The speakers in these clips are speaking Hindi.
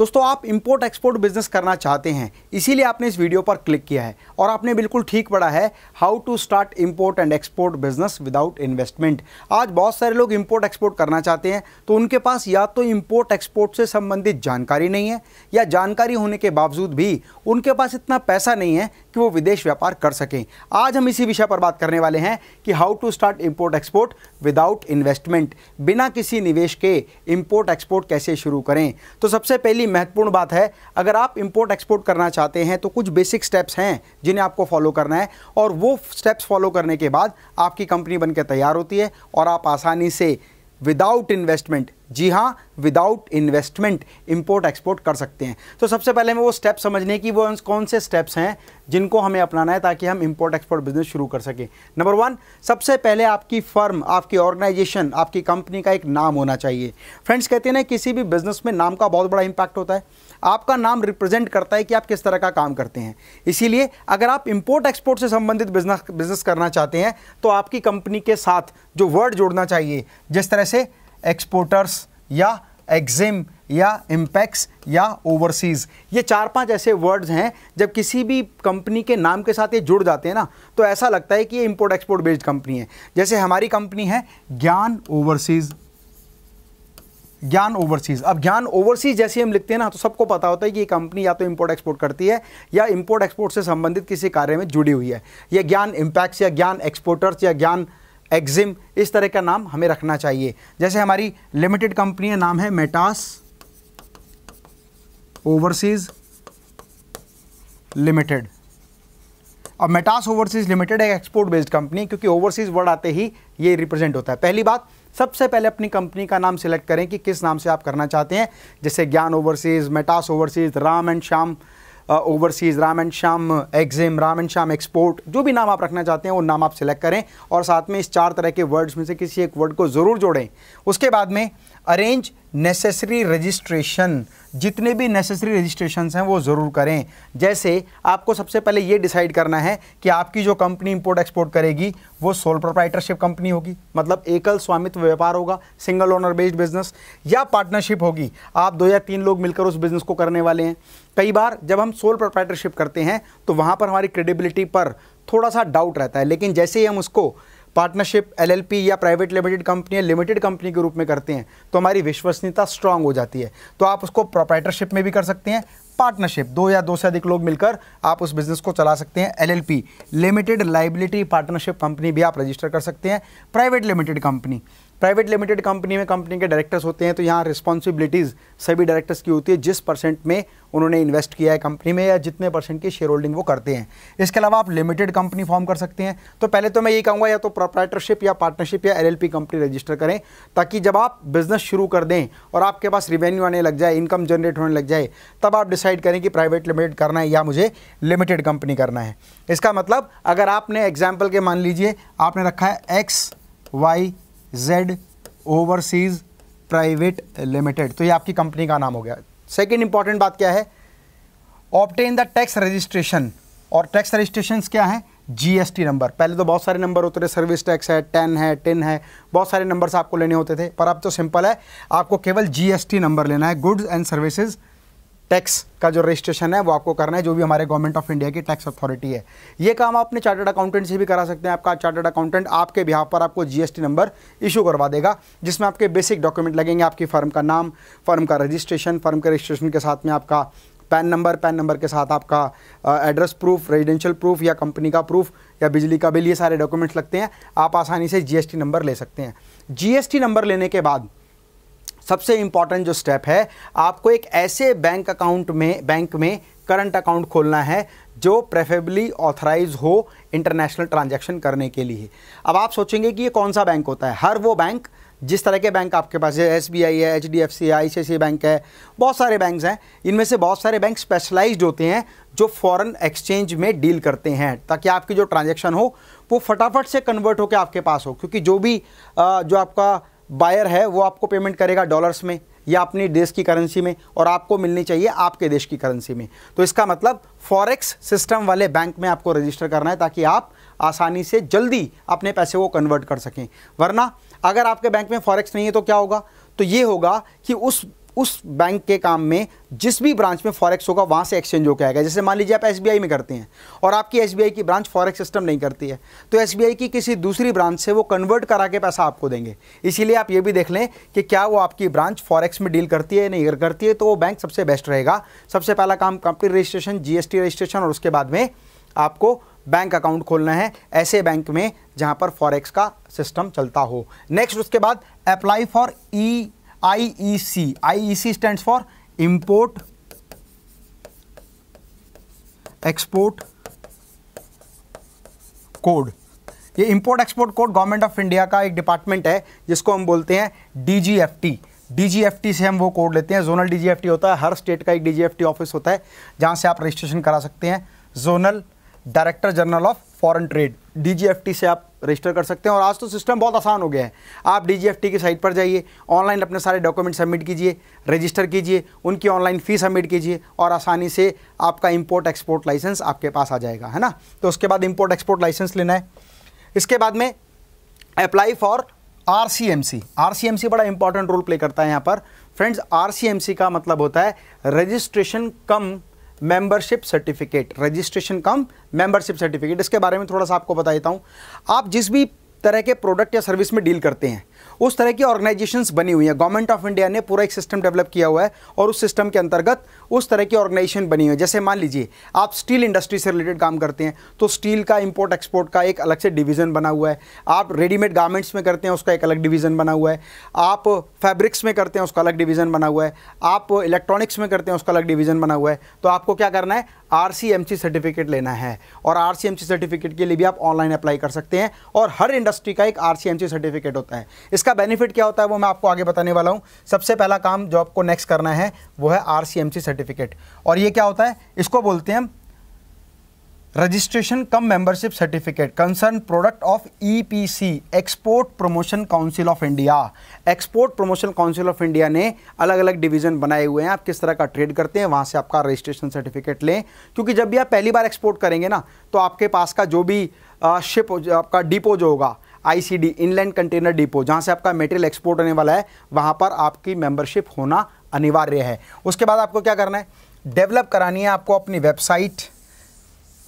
दोस्तों, आप इंपोर्ट एक्सपोर्ट बिज़नेस करना चाहते हैं, इसीलिए आपने इस वीडियो पर क्लिक किया है और आपने बिल्कुल ठीक पढ़ा है how to start import and export business without investment आज बहुत सारे लोग इंपोर्ट एक्सपोर्ट करना चाहते हैं तो उनके पास या तो इंपोर्ट एक्सपोर्ट से संबंधित जानकारी नहीं है या जानकारी होने के बावजूद भी उनके पास इतना पैसा नहीं है कि वो विदेश व्यापार कर सकें। आज हम इसी विषय पर बात करने वाले हैं कि how to start import export without investment बिना किसी निवेश के इम्पोर्ट एक्सपोर्ट कैसे शुरू करें। तो सबसे पहली महत्वपूर्ण बात है, अगर आप इम्पोर्ट एक्सपोर्ट करना चाहते हैं तो कुछ बेसिक स्टेप्स हैं जिन्हें आपको फॉलो करना है और वो स्टेप्स फॉलो करने के बाद आपकी कंपनी बनकर तैयार होती है और आप आसानी से विदाउट इन्वेस्टमेंट जी हाँ विदाउट इन्वेस्टमेंट इंपोर्ट एक्सपोर्ट कर सकते हैं। तो सबसे पहले हमें वो स्टेप समझने की, वो कौन से स्टेप्स हैं जिनको हमें अपनाना है ताकि हम इंपोर्ट एक्सपोर्ट बिज़नेस शुरू कर सकें। नंबर वन सबसे पहले आपकी फर्म आपकी ऑर्गेनाइजेशन आपकी कंपनी का एक नाम होना चाहिए। फ्रेंड्स कहते हैं ना, किसी भी बिज़नेस में नाम का बहुत बड़ा इंपैक्ट होता है। आपका नाम रिप्रेजेंट करता है कि आप किस तरह का काम करते हैं। इसीलिए अगर आप इंपोर्ट एक्सपोर्ट से संबंधित बिज़नेस बिज़नेस करना चाहते हैं तो आपकी कंपनी के साथ जो वर्ड जोड़ना चाहिए, जिस तरह से एक्सपोर्टर्स या एग्जिम या इम्पैक्स या ओवरसीज़ ये चार पाँच ऐसे वर्ड्स हैं, जब किसी भी कंपनी के नाम के साथ ये जुड़ जाते हैं ना तो ऐसा लगता है कि ये इंपोर्ट एक्सपोर्ट बेस्ड कंपनी है। जैसे हमारी कंपनी है ज्ञान ओवरसीज़ ज्ञान ओवरसीज़ अब ज्ञान ओवरसीज़ जैसे हम लिखते हैं ना तो सबको पता होता है कि ये कंपनी या तो इंपोर्ट एक्सपोर्ट करती है, या इंपोर्ट एक्सपोर्ट से संबंधित किसी कार्य में जुड़ी हुई है। ये ज्ञान इम्पैक्स या ज्ञान एक्सपोर्टर्स या ज्ञान एग्जिम इस तरह का नाम हमें रखना चाहिए। जैसे हमारी लिमिटेड कंपनी का नाम है मेटास ओवरसीज लिमिटेड अब मेटास ओवरसीज लिमिटेड एक एक्सपोर्ट बेस्ड कंपनी क्योंकि ओवरसीज वर्ड आते ही ये रिप्रेजेंट होता है। पहली बात सबसे पहले अपनी कंपनी का नाम सिलेक्ट करें कि किस नाम से आप करना चाहते हैं। जैसे Gyan overseas, Metas overseas, Ram and Shyam overseas, Ram and Shyam exim Ram and Shyam, export, जो भी नाम आप रखना चाहते हैं, वो नाम आप सिलेक्ट करें। और साथ में इस चार तरह के वर्ड्स में से किसी एक वर्ड को ज़रूर जोड़ें। उसके बाद में अरेंज नेसेसरी रजिस्ट्रेशन। जितने भी नेसेसरी रजिस्ट्रेशन हैं, वो ज़रूर करें। जैसे आपको सबसे पहले ये डिसाइड करना है कि आपकी जो कंपनी इंपोर्ट एक्सपोर्ट करेगी, वो सोल प्रोप्राइटरशिप कंपनी होगी। मतलब एकल स्वामित्व व्यापार होगा सिंगल ओनर बेस्ड बिज़नेस या पार्टनरशिप होगी। आप दो या तीन लोग मिलकर उस बिज़नेस को करने वाले हैं। कई बार जब हम सोल प्रोप्राइटरशिप करते हैं तो वहाँ पर हमारी क्रेडिबिलिटी पर थोड़ा सा डाउट रहता है। लेकिन जैसे ही हम उसको पार्टनरशिप, एलएलपी या प्राइवेट लिमिटेड कंपनी या लिमिटेड कंपनी के रूप में करते हैं तो हमारी विश्वसनीयता स्ट्रांग हो जाती है। तो आप उसको प्रोप्राइटरशिप में भी कर सकते हैं पार्टनरशिप दो या दो से अधिक लोग मिलकर आप उस बिज़नेस को चला सकते हैं। LLP limited liability partnership company भी आप रजिस्टर कर सकते हैं private limited company private limited company में कंपनी के डायरेक्टर्स होते हैं तो यहाँ रिस्पॉन्सिबिलिटीज़ सभी डायरेक्टर्स की होती है, जिस परसेंट में उन्होंने इन्वेस्ट किया है कंपनी में या जितने परसेंट की शेयर होल्डिंग वो करते हैं। इसके अलावा आप लिमिटेड कंपनी फॉर्म कर सकते हैं। तो पहले तो मैं ये कहूँगा, या तो प्रोप्राइटरशिप या पार्टनरशिप या एलएलपी कंपनी रजिस्टर करें, ताकि जब आप बिज़नेस शुरू कर दें और आपके पास रिवेन्यू आने लग जाए इनकम जनरेट होने लग जाए, तब आप डिसाइड करें कि प्राइवेट लिमिटेड करना है या मुझे लिमिटेड कंपनी करना है। इसका मतलब अगर आपने एग्ज़ाम्पल के मान लीजिए, आपने रखा है X Y Z overseas private limited तो ये आपकी कंपनी का नाम हो गया। सेकेंड इंपॉर्टेंट बात क्या है? ऑप्टेन द टैक्स रजिस्ट्रेशन और टैक्स रजिस्ट्रेशन क्या है? जीएसटी नंबर पहले तो बहुत सारे नंबर होते थे। सर्विस टैक्स है टेन है टेन है। बहुत सारे नंबर्स आपको लेने होते थे। पर अब तो सिंपल है। आपको केवल जीएसटी नंबर लेना है। गुड्स एंड सर्विसेज़ टैक्स का जो रजिस्ट्रेशन है, वो आपको करना है, जो भी हमारे गवर्नमेंट ऑफ़ इंडिया की टैक्स अथॉरिटी है। ये काम आप अपने चार्टर्ड अकाउंटेंट से भी करा सकते हैं। आपका चार्टर्ड अकाउंटेंट आपके बिहार पर आपको जीएसटी नंबर इशू करवा देगा, जिसमें आपके बेसिक डॉक्यूमेंट लगेंगे, आपकी फर्म का नाम फर्म का रजिस्ट्रेशन फर्म के रजिस्ट्रेशन के साथ में आपका पैन नंबर पैन नंबर के साथ आपका एड्रेस प्रूफ रेजिडेंशियल प्रूफ या कंपनी का प्रूफ या बिजली का बिल, ये सारे डॉक्यूमेंट्स लगते हैं। आप आसानी से जीएसटी नंबर ले सकते हैं। जीएसटी नंबर लेने के बाद सबसे इंपॉर्टेंट जो स्टेप है, आपको एक ऐसे बैंक अकाउंट में बैंक में करंट अकाउंट खोलना है जो प्रेफेबली ऑथराइज हो इंटरनेशनल ट्रांजैक्शन करने के लिए। अब आप सोचेंगे कि ये कौन सा बैंक होता है? हर वो बैंक जिस तरह के बैंक आपके पास है एस बी आई है H D F C I C C bank है, बहुत सारे बैंक्स हैं। इनमें से बहुत सारे बैंक स्पेशलाइज्ड होते हैं जो फॉरेन एक्सचेंज में डील करते हैं, ताकि आपकी जो ट्रांजैक्शन हो, वो फटाफट से कन्वर्ट होकर आपके पास हो। क्योंकि जो भी जो आपका बायर है, वो आपको पेमेंट करेगा डॉलर्स में या अपनी देश की करेंसी में और आपको मिलनी चाहिए आपके देश की करेंसी में। तो इसका मतलब फॉरेक्स सिस्टम वाले बैंक में आपको रजिस्टर करना है ताकि आप आसानी से जल्दी अपने पैसे को कन्वर्ट कर सकें। वरना अगर आपके बैंक में फॉरेक्स नहीं है तो क्या होगा? तो ये होगा कि उस उस बैंक के काम में, जिस भी ब्रांच में फॉरेक्स होगा, वहाँ से एक्सचेंज होकर आएगा। जैसे मान लीजिए आप एसबीआई में करते हैं, और आपकी एसबीआई की ब्रांच फॉरेक्स सिस्टम नहीं करती है तो एसबीआई की किसी दूसरी ब्रांच से वो कन्वर्ट करा के पैसा आपको देंगे। इसीलिए आप ये भी देख लें कि क्या वो आपकी ब्रांच फॉरेक्स में डील करती है नहीं करती है तो वो बैंक सबसे बेस्ट रहेगा। सबसे पहला काम कंपनी रजिस्ट्रेशन जीएसटी रजिस्ट्रेशन और उसके बाद में आपको बैंक अकाउंट खोलना है, ऐसे बैंक में जहाँ पर फॉरेक्स का सिस्टम चलता हो। नेक्स्ट उसके बाद apply for E E C stand for import export code ये import export code government of India का एक डिपार्टमेंट है, जिसको हम बोलते हैं डीजीएफटी डीजीएफटी से हम वो कोड लेते हैं। जोनल डीजीएफटी होता है। हर स्टेट का एक डीजीएफटी ऑफ़िस होता है, जहाँ से आप रजिस्ट्रेशन करा सकते हैं। Zonal director general of foreign trade DGFT से आप रजिस्टर कर सकते हैं। और आज तो सिस्टम बहुत आसान हो गया है। आप डीजीएफटी की साइट पर जाइए ऑनलाइन अपने सारे डॉक्यूमेंट सबमिट कीजिए रजिस्टर कीजिए, उनकी ऑनलाइन फ़ी सबमिट कीजिए, और आसानी से आपका इंपोर्ट एक्सपोर्ट लाइसेंस आपके पास आ जाएगा, है ना? तो उसके बाद इम्पोर्ट एक्सपोर्ट लाइसेंस लेना है। इसके बाद में apply for R C M C R C M C बड़ा इंपॉर्टेंट रोल प्ले करता है यहाँ पर। Friends R C M C का मतलब होता है registration cum membership certificate registration cum membership certificate इसके बारे में थोड़ा सा आपको बता देता हूँ। आप जिस भी तरह के प्रोडक्ट या सर्विस में डील करते हैं उस तरह की ऑर्गेनाइजेशंस बनी हुई हैं। गवर्नमेंट ऑफ़ इंडिया ने पूरा एक सिस्टम डेवलप किया हुआ है और उस सिस्टम के अंतर्गत उस तरह की ऑर्गेनाइजेशन बनी हुई है। जैसे मान लीजिए, आप स्टील इंडस्ट्री से रिलेटेड काम करते हैं तो स्टील का इंपोर्ट एक्सपोर्ट का एक अलग से डिवीज़न बना हुआ है। आप रेडीमेड गारमेंट्स में करते हैं, उसका एक अलग डिवीज़न बना हुआ है। आप फैब्रिक्स में करते हैं, उसका अलग डिवीज़न बना हुआ है। आप इलेक्ट्रॉनिक्स में करते हैं, उसका अलग डिवीज़न बना हुआ है। तो आपको क्या करना है? RCMC सर्टिफिकेट लेना है। और RCMC सर्टिफिकेट के लिए भी आप ऑनलाइन अप्लाई कर सकते हैं और हर इंडस्ट्री का एक RCMC सर्टिफिकेट होता है। इसका बेनिफिट क्या होता है वो मैं आपको आगे बताने वाला हूँ। सबसे पहला काम जो आपको नेक्स्ट करना है, वो है RCMC सर्टिफिकेट और ये क्या होता है? इसको बोलते हैं registration cum membership certificate concern product of EPC export promotion council of India export promotion council of India ने अलग अलग डिवीज़न बनाए हुए हैं। आप किस तरह का ट्रेड करते हैं, वहाँ से आपका रजिस्ट्रेशन सर्टिफिकेट लें। क्योंकि जब भी आप पहली बार एक्सपोर्ट करेंगे ना तो आपके पास का जो भी शिप आपका डिपो जो होगा आईसीडी इनलैंड कंटेनर डिपो जहाँ से आपका मेटेरियल एक्सपोर्ट होने वाला है, वहाँ पर आपकी मेंबरशिप होना अनिवार्य है। उसके बाद आपको क्या करना है? डेवलप करानी है आपको अपनी वेबसाइट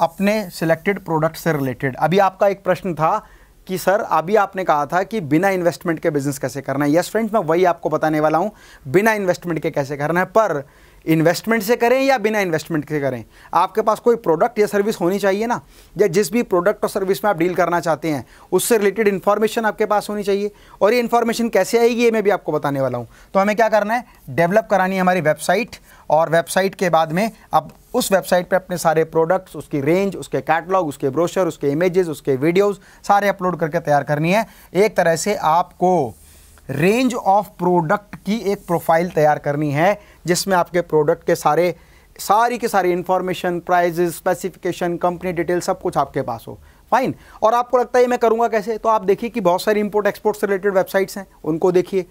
अपने सिलेक्टेड प्रोडक्ट से रिलेटेड अभी आपका एक प्रश्न था कि सर अभी आपने कहा था कि बिना इन्वेस्टमेंट के बिज़नेस कैसे करना है। यस yes, फ्रेंड्स मैं वही आपको बताने वाला हूँ। बिना इन्वेस्टमेंट के कैसे करना है। पर इन्वेस्टमेंट से करें या बिना इन्वेस्टमेंट के करें? आपके पास कोई प्रोडक्ट या सर्विस होनी चाहिए ना? या जिस भी प्रोडक्ट और सर्विस में आप डील करना चाहते हैं, उससे रिलेटेड इन्फॉर्मेशन आपके पास होनी चाहिए? और ये इन्फॉर्मेशन कैसे आएगी, ये मैं भी आपको बताने वाला हूँ। तो हमें क्या करना है? डेवलप करानी है हमारी वेबसाइट और वेबसाइट के बाद में अब उस वेबसाइट पे अपने सारे प्रोडक्ट्स उसकी रेंज उसके कैटलॉग उसके ब्रोशर उसके इमेजेस उसके वीडियोस सारे अपलोड करके तैयार करनी है। एक तरह से आपको रेंज ऑफ़ प्रोडक्ट की एक प्रोफ़ाइल तैयार करनी है। जिसमें आपके प्रोडक्ट के सारे, सारी के सारी information prices specification company detail सब कुछ आपके पास हो। फाइन और आपको लगता है मैं करूँगा कैसे? तो आप देखिए कि बहुत सारी इंपोर्ट एक्सपोर्ट से रिलेटेड वेबसाइट्स हैं, उनको देखिए।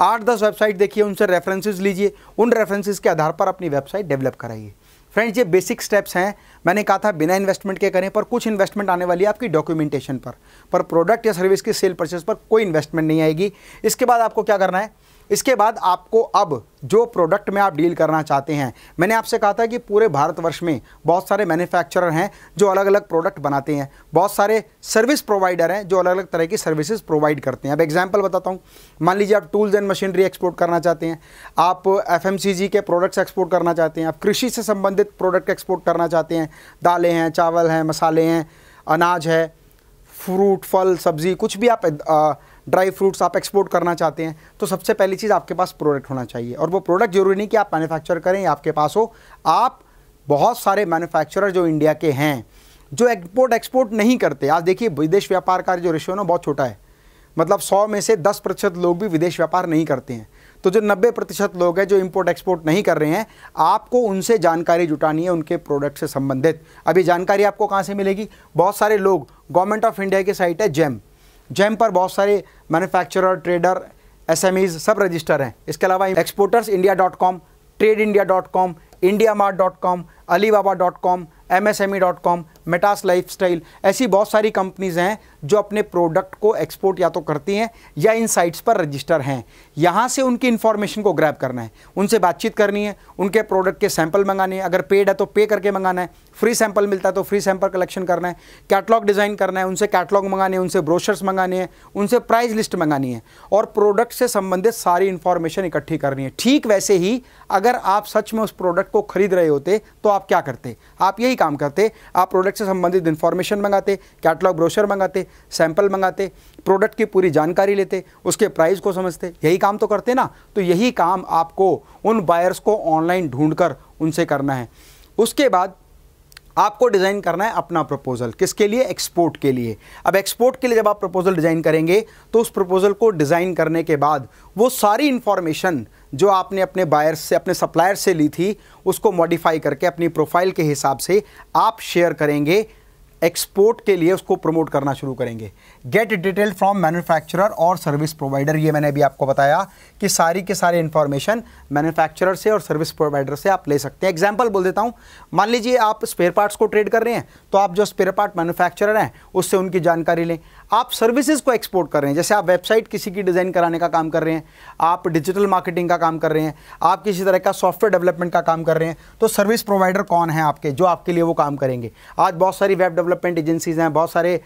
आठ दस वेबसाइट देखिए, उनसे रेफरेंसेस लीजिए। उन रेफरेंसेस के आधार पर अपनी वेबसाइट डेवलप कराइए। फ्रेंड्स ये बेसिक स्टेप्स हैं। मैंने कहा था बिना इन्वेस्टमेंट के करें, पर कुछ इन्वेस्टमेंट आने वाली है आपकी डॉक्यूमेंटेशन पर। पर प्रोडक्ट या सर्विस की सेल परचेज पर कोई इन्वेस्टमेंट नहीं आएगी। इसके बाद आपको क्या करना है? इसके बाद आपको अब जो प्रोडक्ट में आप डील करना चाहते हैं, मैंने आपसे कहा था कि पूरे भारतवर्ष में बहुत सारे मैन्युफैक्चरर हैं जो अलग अलग प्रोडक्ट बनाते हैं। बहुत सारे सर्विस प्रोवाइडर हैं जो अलग अलग तरह की सर्विसेज़ प्रोवाइड करते हैं। अब एग्जांपल बताता हूँ। मान लीजिए आप टूल्स एंड मशीनरी एक्सपोर्ट करना चाहते हैं। आप एफएमसीजी के प्रोडक्ट्स एक्सपोर्ट करना चाहते हैं। आप कृषि से संबंधित प्रोडक्ट एक्सपोर्ट करना चाहते हैं। दालें हैं, चावल हैं, मसाले हैं, अनाज है फ्रूट फल, सब्ज़ी, कुछ भी आप ड्राई फ्रूट्स आप एक्सपोर्ट करना चाहते हैं तो सबसे पहली चीज़ आपके पास प्रोडक्ट होना चाहिए। और वो प्रोडक्ट ज़रूरी नहीं कि आप मैन्युफैक्चर करें या आपके पास हो। आप बहुत सारे मैन्युफैक्चरर जो इंडिया के हैं, जो एक्सपोर्ट एक्सपोर्ट नहीं करते। आज देखिए, विदेश व्यापार का जो रेशियो ना, बहुत छोटा है। मतलब सौ में से दस प्रतिशत लोग भी विदेश व्यापार नहीं करते हैं। तो जो नब्बे प्रतिशत लोग हैं जो इम्पोर्ट एक्सपोर्ट नहीं कर रहे हैं, आपको उनसे जानकारी जुटानी है, उनके प्रोडक्ट से संबंधित। अभी जानकारी आपको कहाँ से मिलेगी? बहुत सारे लोग गवर्नमेंट ऑफ़ इंडिया की साइट है जेम जैम पर बहुत सारे मैन्युफैक्चरर ट्रेडर एस सब रजिस्टर हैं। इसके अलावा exporters India dot com trade India dot com India mart dot com Alibaba dot com M S M E dot com Metas lifestyle ऐसी बहुत सारी कंपनीज़ हैं जो अपने प्रोडक्ट को एक्सपोर्ट या तो करती हैं या इन साइट्स पर रजिस्टर हैं। यहाँ से उनकी इन्फॉर्मेशन को ग्रैब करना है। उनसे बातचीत करनी है, उनके प्रोडक्ट के सैंपल मंगाने हैं। अगर पेड है तो पे करके मंगाना है। फ्री सैंपल मिलता है तो फ्री सैंपल कलेक्शन करना है। कैटलॉग डिज़ाइन करना है, उनसे कैटलॉग मंगाने हैं, उनसे ब्रोशर्स मंगाने हैं, उनसे प्राइस लिस्ट मंगानी है। और प्रोडक्ट से संबंधित सारी इन्फॉर्मेशन इकट्ठी करनी है। ठीक वैसे ही अगर आप सच में उस प्रोडक्ट को खरीद रहे होते तो आप क्या करते? आप यही काम करते। आप प्रोडक्ट से संबंधित इन्फॉर्मेशन मंगाते कैटलॉग ब्रोशर मंगाते सैंपल मंगाते प्रोडक्ट की पूरी जानकारी लेते, उसके प्राइस को समझते। यही काम तो करते ना? तो यही काम आपको उन बायर्स को ऑनलाइन ढूंढकर उनसे करना है। उसके बाद आपको डिज़ाइन करना है अपना प्रपोजल किसके लिए? एक्सपोर्ट के लिए। अब एक्सपोर्ट के लिए जब आप प्रपोजल डिज़ाइन करेंगे तो उस प्रपोजल को डिज़ाइन करने के बाद वो सारी इंफॉर्मेशन जो आपने अपने बायर्स से, अपने सप्लायर से ली थी, उसको मॉडिफाई करके अपनी प्रोफ़ाइल के हिसाब से आप शेयर करेंगे एक्सपोर्ट के लिए उसको प्रमोट करना शुरू करेंगे। गेट डिटेल फ्रॉम मैन्युफैक्चरर और सर्विस प्रोवाइडर ये मैंने अभी आपको बताया कि सारी के सारे इन्फॉर्मेशन मैन्युफैक्चरर से और सर्विस प्रोवाइडर से आप ले सकते हैं। एग्ज़ाम्पल बोल देता हूँ, मान लीजिए आप स्पेयर पार्ट्स को ट्रेड कर रहे हैं तो आप जो स्पेयर पार्ट मैन्युफैक्चरर हैं, उससे उनकी जानकारी लें। आप सर्विसेज़ को एक्सपोर्ट कर रहे हैं, जैसे आप वेबसाइट किसी की डिज़ाइन कराने का काम कर रहे हैं, आप डिजिटल मार्केटिंग का काम कर रहे हैं, आप किसी तरह का सॉफ्टवेयर डेवलपमेंट का काम कर रहे हैं तो सर्विस प्रोवाइडर कौन है आपके, जो आपके लिए वो काम करेंगे। आज बहुत सारी वेब डेवलपमेंट एजेंसीज हैं, बहुत सारे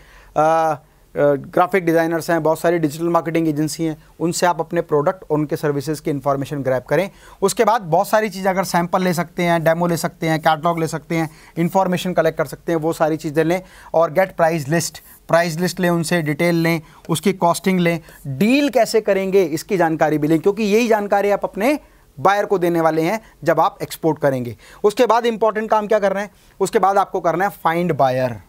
ग्राफिक डिज़ाइनर्स हैं, बहुत सारी डिजिटल मार्केटिंग एजेंसी हैं, उनसे आप अपने प्रोडक्ट और उनके सर्विसेज़ की इन्फॉर्मेशन ग्रैप करें। उसके बाद बहुत सारी चीज़ें अगर सैंपल ले सकते हैं डेमो ले सकते हैं कैटलॉग ले सकते हैं इन्फॉर्मेशन कलेक्ट कर सकते हैं, वो सारी चीज़ें लें और get price list price list लें उनसे डिटेल लें, उसकी कॉस्टिंग लें। डील कैसे करेंगे, इसकी जानकारी भी लें, क्योंकि यही जानकारी आप अपने बायर को देने वाले हैं जब आप एक्सपोर्ट करेंगे। उसके बाद इंपॉर्टेंट काम क्या करना है? उसके बाद आपको करना है फाइंड बायर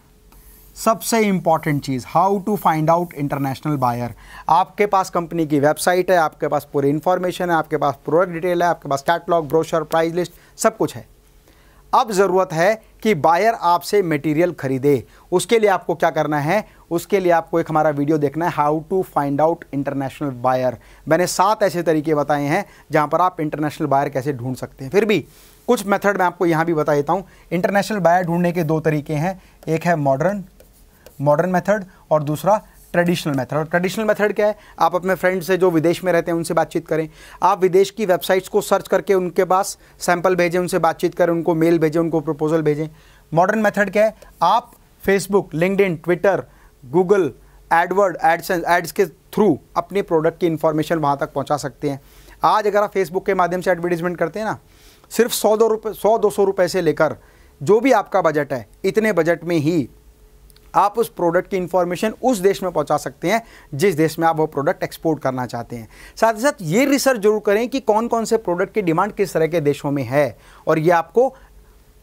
सबसे important cheese how to find out international buyer आपके पास कंपनी की वेबसाइट है, आपके पास पूरी इंफॉर्मेशन है, आपके पास प्रोडक्ट डिटेल है, आपके पास कैटलॉग ब्रोशर प्राइस लिस्ट सब कुछ है। अब ज़रूरत है कि बायर आपसे मटेरियल खरीदे। उसके लिए आपको क्या करना है? उसके लिए आपको एक हमारा वीडियो देखना है how to find out international buyer मैंने सात ऐसे तरीके बताए हैं, जहाँ पर आप इंटरनेशनल बायर कैसे ढूंढ सकते हैं। फिर भी, कुछ मेथड मैं आपको यहाँ भी बता देता हूँ। इंटरनेशनल बायर ढूँढने के दो तरीके हैं। एक है मॉडर्न मॉडर्न मेथड और दूसरा ट्रेडिशनल मेथड और ट्रेडिशनल मेथड क्या है? आप अपने फ्रेंड से जो विदेश में रहते हैं, उनसे बातचीत करें। आप विदेश की वेबसाइट्स को सर्च करके उनके पास सैंपल भेजें, उनसे बातचीत करें, उनको मेल भेजें, उनको प्रपोजल भेजें। मॉडर्न मेथड क्या है? आप Facebook linked Twitter Google adword AdSense ads के थ्रू अपने प्रोडक्ट की इन्फॉर्मेशन वहाँ तक पहुँचा सकते हैं। आज अगर आप फेसबुक के माध्यम से एडवर्टीजमेंट करते हैं ना, सिर्फ़ सौ दो रुपये सौ दो सौ रुपये से लेकर जो भी आपका बजट है, इतने बजट में ही आप उस प्रोडक्ट की इंफॉर्मेशन उस देश में पहुँचा सकते हैं, जिस देश में आप वो प्रोडक्ट एक्सपोर्ट करना चाहते हैं। साथ ही साथ ये रिसर्च ज़रूर करें कि कौन कौन से प्रोडक्ट की डिमांड किस तरह के देशों में है, और ये आपको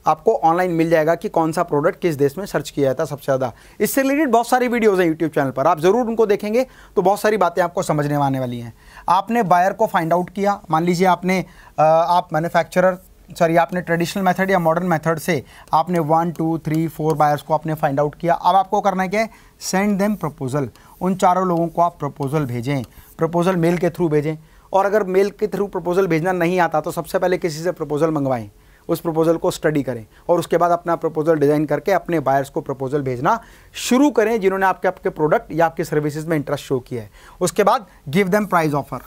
आपको ऑनलाइन मिल जाएगा कि कौन सा प्रोडक्ट किस देश में सर्च किया जाता है सबसे ज़्यादा। इससे रिलेटेड बहुत सारी वीडियोज़ हैं यूट्यूब चैनल पर, आप ज़रूर उनको देखेंगे तो बहुत सारी बातें आपको समझने आने वाली हैं। आपने बायर को फाइंड आउट किया, मान लीजिए आपने आप मैन्युफैक्चरर सॉरी, आपने ट्रेडिशनल मेथड या मॉडर्न मेथड से आपने one two three four buyers को आपने फाइंड आउट किया। अब आपको करना है क्या है? सेंड देम प्रपोजल उन चारों लोगों को आप प्रपोजल भेजें। प्रपोजल मेल के थ्रू भेजें। और अगर मेल के थ्रू प्रपोजल भेजना नहीं आता तो सबसे पहले किसी से प्रपोजल मंगवाएँ। उस प्रपोजल को स्टडी करें। और उसके बाद अपना प्रपोजल डिज़ाइन करके अपने बायर्स को प्रपोजल भेजना शुरू करें, जिन्होंने आपके आपके प्रोडक्ट या आपके सर्विसेज़ में इंटरेस्ट शो किया है। उसके बाद गिव देम प्राइज ऑफ़र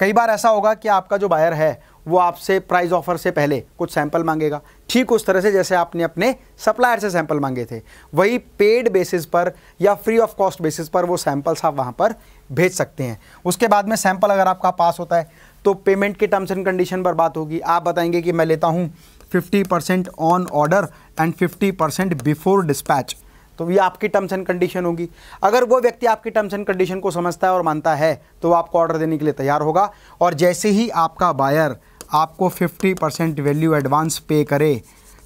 कई बार ऐसा होगा कि आपका जो बायर है वो आपसे प्राइस ऑफ़र से पहले कुछ सैंपल मांगेगा। ठीक उस तरह से जैसे आपने अपने सप्लायर से सैंपल मांगे थे। वही पेड बेसिस पर या फ्री ऑफ़ कॉस्ट बेसिस पर वो सैंपल्स आप वहाँ पर भेज सकते हैं। उसके बाद में सैंपल अगर आपका पास होता है तो पेमेंट के टर्म्स एंड कंडीशन पर बात होगी। आप बताएँगे कि मैं लेता हूँ fifty percent on order and fifty percent before dispatch तो ये आपकी टर्म्स एंड कंडीशन होगी। अगर वो व्यक्ति आपकी टर्म्स एंड कंडीशन को समझता है और मानता है तो वो आपको ऑर्डर देने के लिए तैयार होगा। और जैसे ही आपका बायर आपको 50 परसेंट वैल्यू एडवांस पे करे।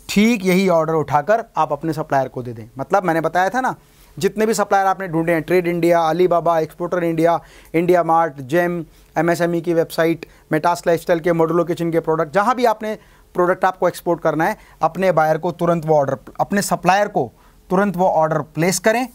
ठीक यही ऑर्डर उठाकर आप अपने सप्लायर को दे दें। मतलब मैंने बताया था ना, जितने भी सप्लायर आपने ढूंढे हैं Trade India Alibaba exporter India India Mart GeM MSME की वेबसाइट मेटास लाइफस्टाइल के मॉडुलो किचन के प्रोडक्ट जहाँ भी आपने प्रोडक्ट आपको एक्सपोर्ट करना है, अपने बायर को तुरंत वो ऑर्डर अपने सप्लायर को तुरंत वो ऑर्डर प्लेस करें।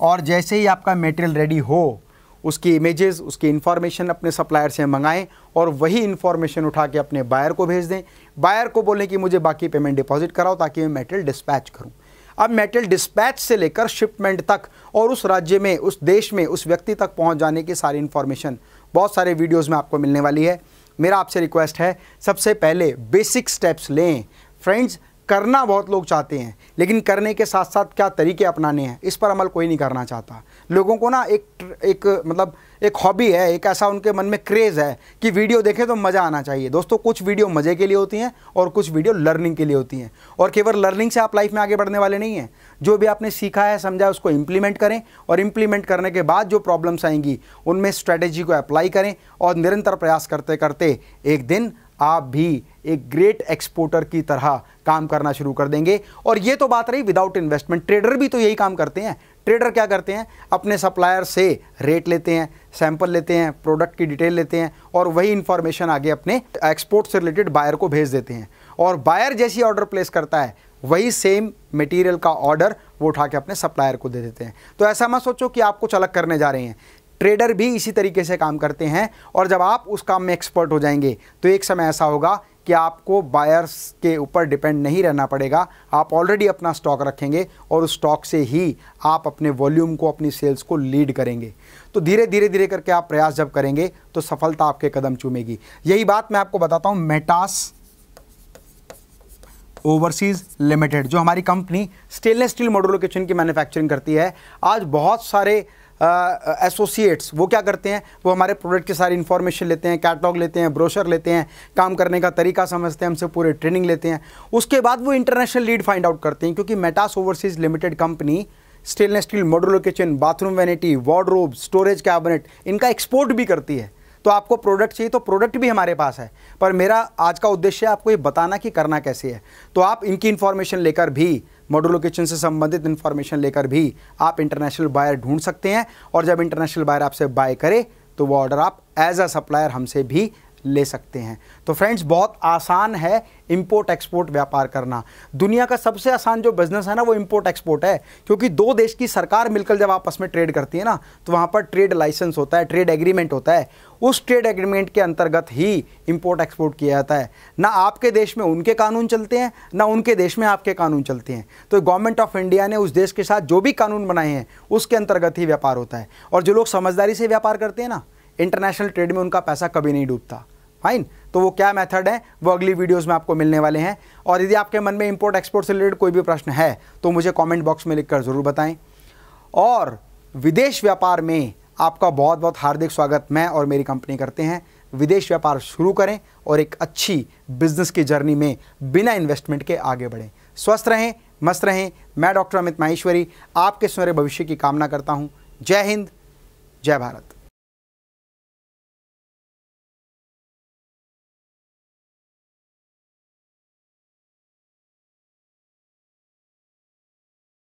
और जैसे ही आपका मटेरियल रेडी हो उसकी इमेजेस उसकी इन्फॉर्मेशन अपने सप्लायर से मंगाएँ और वही इन्फॉर्मेशन उठा के अपने बायर को भेज दें। बायर को बोलें कि मुझे बाकी पेमेंट डिपॉजिट कराओ ताकि मैं मेटेरियल डिस्पैच करूँ। अब मेटल डिस्पैच से लेकर शिपमेंट तक और उस राज्य में, उस देश में, उस व्यक्ति तक पहुँच जाने की सारी इन्फॉर्मेशन बहुत सारे वीडियोज़ में आपको मिलने वाली है। मेरा आपसे रिक्वेस्ट है, सबसे पहले बेसिक स्टेप्स लें। फ्रेंड्स करना बहुत लोग चाहते हैं, लेकिन करने के साथ साथ क्या तरीके अपनाने हैं, इस पर अमल कोई नहीं करना चाहता। लोगों को ना एक एक मतलब एक हॉबी है, एक ऐसा उनके मन में क्रेज़ है कि वीडियो देखें तो मज़ा आना चाहिए। दोस्तों, कुछ वीडियो मज़े के लिए होती हैं और कुछ वीडियो लर्निंग के लिए होती हैं। और केवल लर्निंग से आप लाइफ में आगे बढ़ने वाले नहीं हैं। जो भी आपने सीखा है, समझा है, उसको इम्प्लीमेंट करें और इम्प्लीमेंट करने के बाद जो प्रॉब्लम्स आएँगी, उनमें स्ट्रैटेजी को अप्लाई करें और निरंतर प्रयास करते करते एक दिन आप भी एक ग्रेट एक्सपोर्टर की तरह काम करना शुरू कर देंगे। और ये तो बात रही विदाउट इन्वेस्टमेंट ट्रेडर भी तो यही काम करते हैं। ट्रेडर क्या करते हैं? अपने सप्लायर से रेट लेते हैं सैंपल लेते हैं प्रोडक्ट की डिटेल लेते हैं और वही इंफॉर्मेशन आगे अपने एक्सपोर्ट से रिलेटेड बायर को भेज देते हैं। और बायर जैसी ऑर्डर प्लेस करता है, वही सेम मटेरियल का ऑर्डर वो उठा के अपने सप्लायर को दे देते हैं। तो ऐसा मत सोचो कि आप कुछ अलग करने जा रहे हैं। ट्रेडर भी इसी तरीके से काम करते हैं और जब आप उस काम में एक्सपर्ट हो जाएँगे तो एक समय ऐसा होगा कि आपको बायर्स के ऊपर डिपेंड नहीं रहना पड़ेगा। आप ऑलरेडी अपना स्टॉक रखेंगे और उस स्टॉक से ही आप अपने वॉल्यूम को, अपनी सेल्स को लीड करेंगे। तो धीरे धीरे धीरे करके आप प्रयास जब करेंगे तो सफलता आपके कदम चूमेगी। यही बात मैं आपको बताता हूँ मेटास ओवरसीज़ लिमिटेड जो हमारी company stainless steel modular kitchen की मैन्युफैक्चरिंग करती है। आज बहुत सारे एसोसिएट्स वो क्या करते हैं? वो हमारे प्रोडक्ट की सारी इन्फॉर्मेशन लेते हैं कैटलॉग लेते हैं ब्रोशर लेते हैं, काम करने का तरीका समझते हैं, हमसे पूरे ट्रेनिंग लेते हैं। उसके बाद वो इंटरनेशनल लीड फाइंड आउट करते हैं, क्योंकि Metas overseas limited company stainless steel modular kitchen bathroom vanity wardrobe storage cabinet इनका एक्सपोर्ट भी करती है। तो आपको प्रोडक्ट चाहिए तो प्रोडक्ट भी हमारे पास है। पर मेरा आज का उद्देश्य है आपको ये बताना कि करना कैसे है। तो आप इनकी इन्फॉर्मेशन लेकर भी मॉडुलो लोकेशन से संबंधित इन्फॉर्मेशन लेकर भी आप इंटरनेशनल बायर ढूंढ सकते हैं। और जब इंटरनेशनल बायर आपसे बाय करे तो वो ऑर्डर आप एज अ सप्लायर हमसे भी ले सकते हैं। तो फ्रेंड्स बहुत आसान है इंपोर्ट एक्सपोर्ट व्यापार करना। दुनिया का सबसे आसान जो बिज़नेस है ना, वो इंपोर्ट एक्सपोर्ट है। क्योंकि दो देश की सरकार मिलकर जब आपस में ट्रेड करती है ना तो वहाँ पर ट्रेड लाइसेंस होता है ट्रेड एग्रीमेंट होता है। उस ट्रेड एग्रीमेंट के अंतर्गत ही इंपोर्ट एक्सपोर्ट किया जाता है। ना आपके देश में उनके कानून चलते हैं, ना उनके देश में आपके कानून चलते हैं। तो गवर्नमेंट ऑफ़ इंडिया ने उस देश के साथ जो भी कानून बनाए हैं, उसके अंतर्गत ही व्यापार होता है। और जो लोग समझदारी से व्यापार करते हैं ना इंटरनेशनल ट्रेड में उनका पैसा कभी नहीं डूबता। फाइन तो वो क्या मेथड है? वो अगली वीडियोस में आपको मिलने वाले हैं। और यदि आपके मन में इंपोर्ट एक्सपोर्ट से रिलेटेड कोई भी प्रश्न है तो मुझे कमेंट बॉक्स में लिखकर ज़रूर बताएँ। और विदेश व्यापार में आपका बहुत बहुत हार्दिक स्वागत। मैं और मेरी कंपनी करते हैं। विदेश व्यापार शुरू करें और एक अच्छी बिज़नेस की जर्नी में बिना इन्वेस्टमेंट के आगे बढ़ें। स्वस्थ रहें, मस्त रहें। मैं डॉक्टर अमित माहेश्वरी, आपके सुनहरे भविष्य की कामना करता हूँ। जय हिंद, जय भारत।